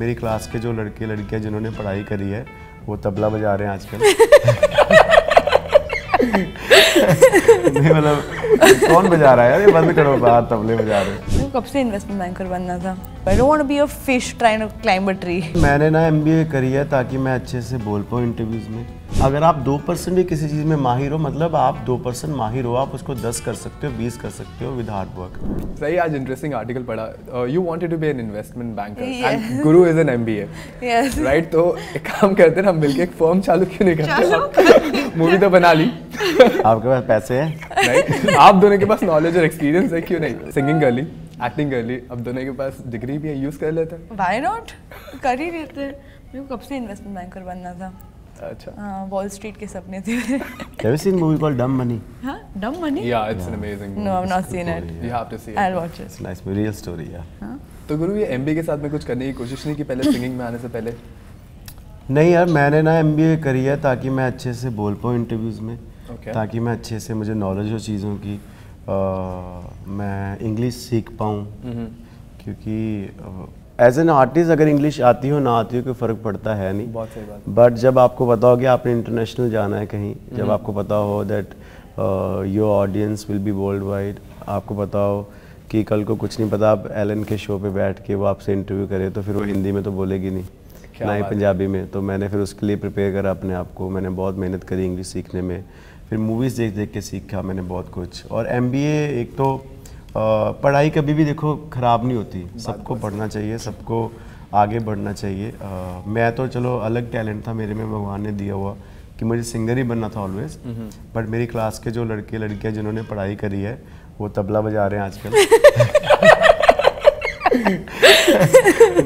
मेरी क्लास के जो लड़के लड़कियाँ जिन्होंने पढ़ाई करी है वो तबला बजा रहे हैं आजकल। नहीं मतलब कौन बजा रहा है यार? ये बंद करो बाहर तबले बजा रहे हैं। कब से इन्वेस्टमेंट बैंकर बनना था? I don't want to be a fish trying to climb a tree मैंने ना एमबीए करी है ताकि मैं अच्छे से बोल पाऊँ इंटरव्यूज़ में। अगर आप दो परसेंट भी किसी चीज़ में माहिर हो मतलब आप दो परसेंट माहिर हो आप उसको दस कर सकते हो बीस कर सकते हो विद हार्ड वर्क सही आज इंटरेस्टिंग आर्टिकल पढ़ा। You wanted to be an investment banker and Guru is an MBA yes right तो एक काम करते हैं हम मिलके एक फर्म चालू क्यों नहीं करते? मूवी तो बना ली। आपके पास पैसे हैं? राइट आप दोनों के पास नॉलेज और एक्सपीरियंस है क्यों नहीं? सिंगिंग कर ली एक्टिंग कर ली अब दोनों के पास डिग्री भी है यूज़ कर लेते हैं। व्हाई नॉट कर ही लेते हैं। मेरे को कब से इन्वेस्टमेंट बैंकर बनना था? अच्छा। हाँ वॉल स्ट्रीट के सपने थे Have you seen movie called Dumb Money? हाँ डम मनी या it's an amazing no I have not seen it you have to see I will watch it It's nice, real story, yeah. तो गुरु ये MBA के साथ में कुछ करने की कोशिश नहीं की पहले सिंगिंग में आने से पहले? नहीं यार मैंने ना एम करी है ताकि मैं अच्छे से बोल पाऊँ इंटरव्यूज़ में। Okay. ताकि मैं अच्छे से मुझे नॉलेज हो चीज़ों की आ, मैं इंग्लिश सीख पाऊँ। क्योंकि एज एन आर्टिस्ट अगर इंग्लिश आती हो ना आती हो कोई फ़र्क पड़ता है नहीं। बहुत सही बात। बट जब आपको पता हो कि आपने इंटरनेशनल जाना है कहीं जब आपको पता हो that your audience will be worldwide आपको पता हो कि कल को कुछ नहीं पता आप एलन के शो पे बैठ के वो आपसे इंटरव्यू करे तो फिर वो हिंदी में तो बोलेगी नहीं। ना ही पंजाबी में। तो मैंने फिर उसके लिए प्रिपेयर करा अपने आप को। मैंने बहुत मेहनत करी इंग्लिश सीखने में। फिर मूवीज़ देख देख के सीखा मैंने बहुत कुछ। और एमबीए एक तो पढ़ाई कभी भी देखो ख़राब नहीं होती। सबको पढ़ना चाहिए सबको आगे बढ़ना चाहिए। अ, मैं तो चलो अलग टैलेंट था मेरे में भगवान ने दिया हुआ कि मुझे सिंगर ही बनना था ऑलवेज बट मेरी क्लास के जो लड़के लड़कियाँ जिन्होंने पढ़ाई करी है वो तबला बजा रहे हैं आजकल।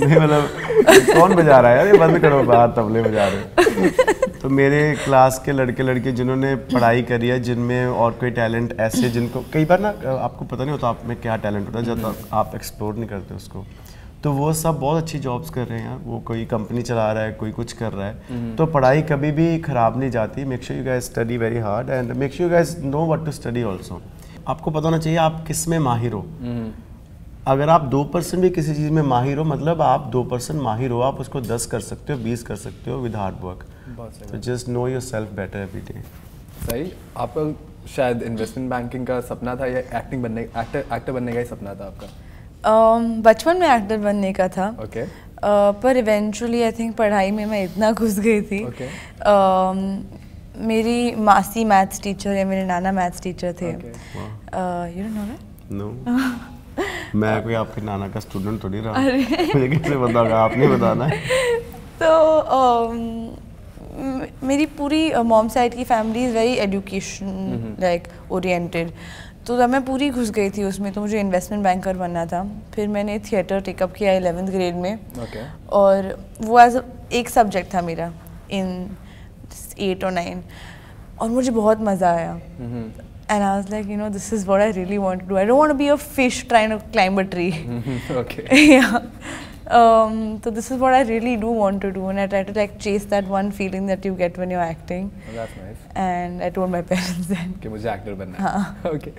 मतलब कौन बजा रहा है? यार ये बंद करो बाहर तबले बजा रहे हैं। तो मेरे क्लास के लड़के लड़के जिन्होंने पढ़ाई करी है जिनमें और कोई टैलेंट ऐसे जिनको कई बार ना आपको पता नहीं होता आप में क्या टैलेंट होता है जब तक आप एक्सप्लोर नहीं करते उसको। तो वो सब बहुत अच्छी जॉब्स कर रहे हैं यार वो कोई कंपनी चला रहा है कोई कुछ कर रहा है। तो पढ़ाई कभी भी खराब नहीं जाती। Make sure you guys study very hard and make sure you guys know what to study also आपको पता होना चाहिए आप किसमें माहिर हो। अगर आप दो परसेंट भी किसी चीज़ में माहिर हो मतलब आप दो परसेंट माहिर हो आप उसको दस कर सकते हो बीस कर सकते हो विद हार्ड वर्क तो just know yourself better every day सही? आपका शायद इन्वेस्टमेंट बैंकिंग का सपना था या एक्टिंग बनने एक्टर एक्टर बनने का ही सपना था आपका? Um, बचपन में एक्टर बनने का था। ओके Uh, पर इवेंचुअली आई थिंक पढ़ाई में मैं इतना घुस गई थी। Okay. Um, मेरी मासी मैथ्स टीचर है मेरे नाना मैथ्स टीचर थे। Okay. You know that no मैं कोई आपके नाना का स्टूडेंट थोड़ी रहा। मुझे कैसे पता आपने बताना है। तो um, मेरी पूरी मॉम साइड की family is very education like oriented तो जब मैं पूरी घुस गई थी उसमें तो मुझे इन्वेस्टमेंट बैंकर बनना था। फिर मैंने थिएटर टेकअप किया एलेवेंथ ग्रेड में। ओके और वो एज एक सब्जेक्ट था मेरा इन एट और नाइन और मुझे बहुत मज़ा आया। And I was like you know this is what I really want to do I don't want to be a fish trying to climb a tree okay yeah. Um, so this is what I really do want to do, and I try to like chase that one feeling that you get when you're acting. That's nice And I told my parents then. कि मुझे actor बनना है okay